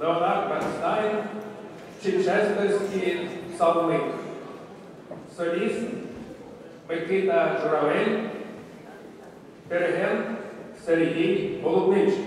Леонард Бернстайн, Чичестерські псалми, соліст Микита Журавель, диригент Сергій Голубничий.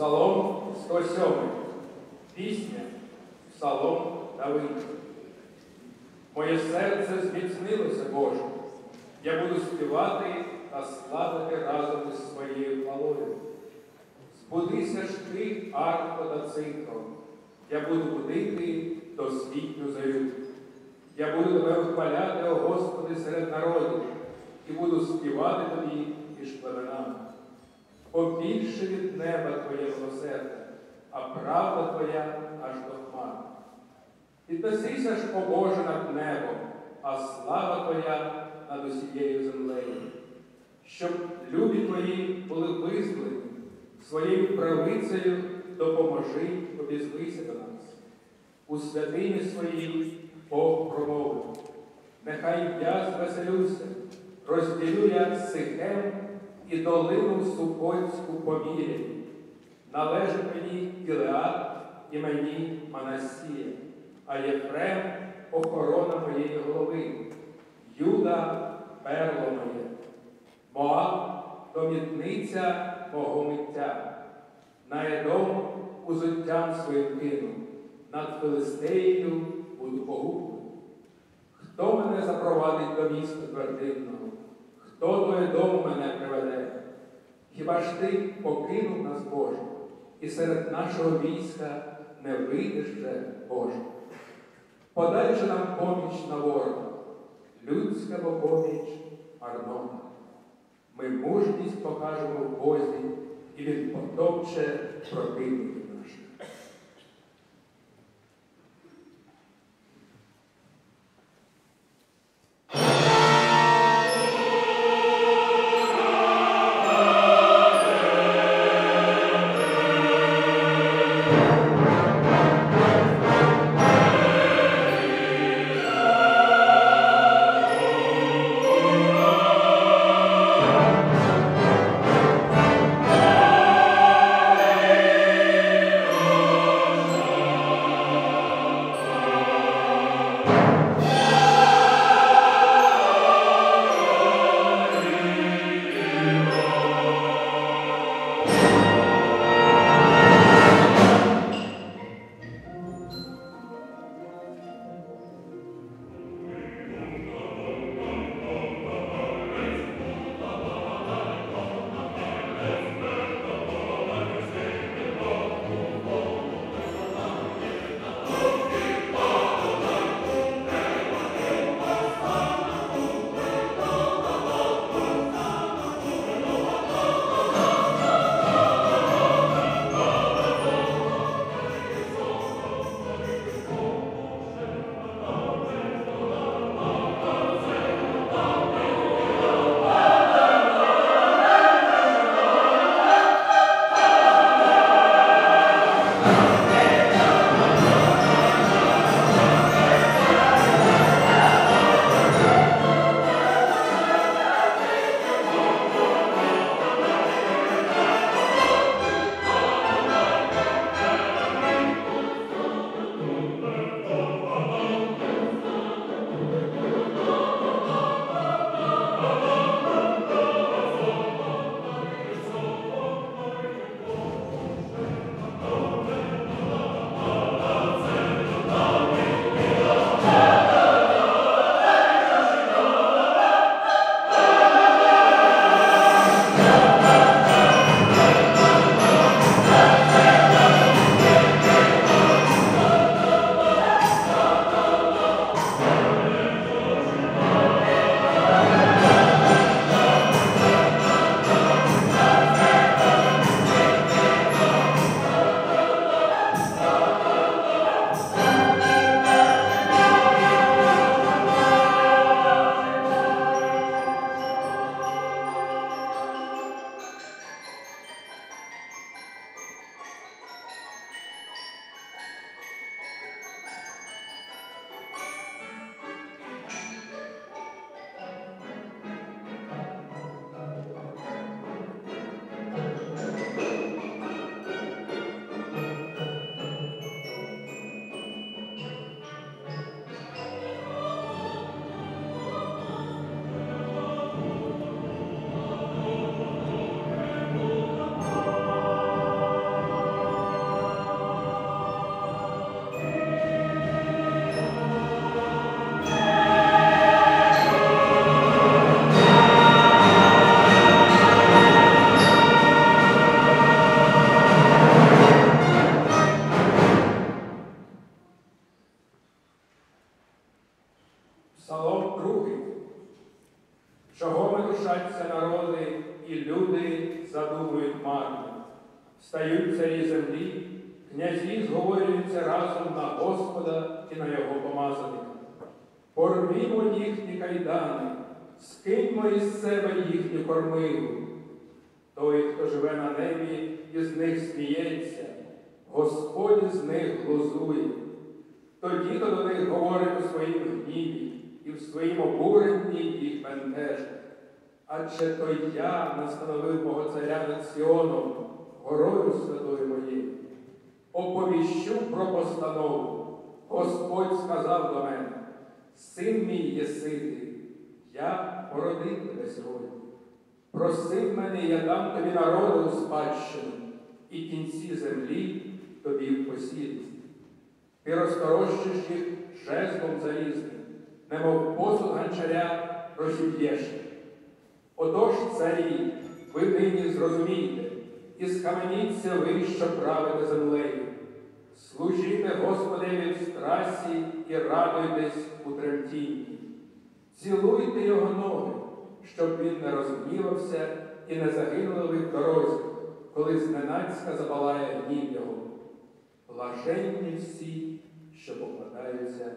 Псалом 107. Пісня Псалом Давида. Моє серце зміцнилося Боже. Я буду співати та славити разом із своєю хвалою. Збудися ж ти, арко та цинком. Я буду будити досвітню зарю. Я буду тебе вихваляти, о Господи, серед народів, і буду співати тобі між племенами. Побільше від неба Твоє милосердя, а правда Твоя аж до хмар. Піднесися ж, о Боже, над небом, а слава Твоя над усією землею. Щоб любі Твої були визволені, своєю правицею допоможи, обізвися до нас. У святині своїй Бог промовив. Нехай я звеселюся, розділю я Сихем і долину Сукольську поміряю. Належить мені Гілеад і мені Манасія, а Єфрем охорона моєї голови, Юда перло моє, Моаб домітниця мого миття, на Едом узуттям своїм кину, над Филистеєю буду погублений. Хто мене запровадить до міста твердинного? Хто до Едому мене приведе? Хіба ж ти покинув нас, Боже, і серед нашого війська не вийдеш же, Боже? Подай же нам поміч на ворога, людська богоміч, марнона. Ми мужність покажемо в Бозі, і він потопче противників наших. Кормилу. Той, хто живе на небі, із них сміється, Господь із них глузує. Тоді то до них говорить у своїм гніві і в своїм обуренні їх бентежить. Адже то я настановив мого царя над Сіоном, горою святою моєю. Оповіщу про постанову. Господь сказав до мене, син мій єси ти, я породив тебе сьогодні. Просив мене, я дам тобі народу спадщину, і кінці землі тобі в посілість. Ти розторощиш їх жезлом залізним, немов посуд гончаря розіб'єш. Отож, царі, ви нині зрозумійте, і схаменіться ви, що правите землею. Служіте Господеві в страсі і радуйтесь у тремтінні. Цілуйте його ноги, щоб він не розгнівався і не загинули в дорозі, коли зненацька запалає гнів його. Блаженні всі, що покладаються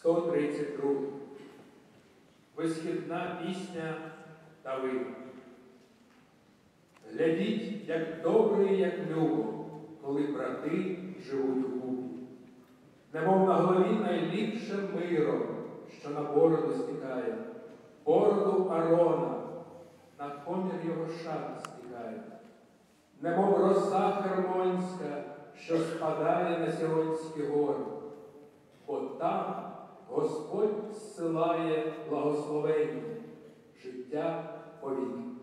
132. Висхідна пісня Давида. Глядіть, як добре і як любо, коли брати живуть у купі. Немов на голові найліпше миро, що на бороду стікає, бороду Арона, на комір його шат стікає, немов роса Хермонська, що спадає на Сіонські гори. Бо там Господь зсилає благословення, життя повіки.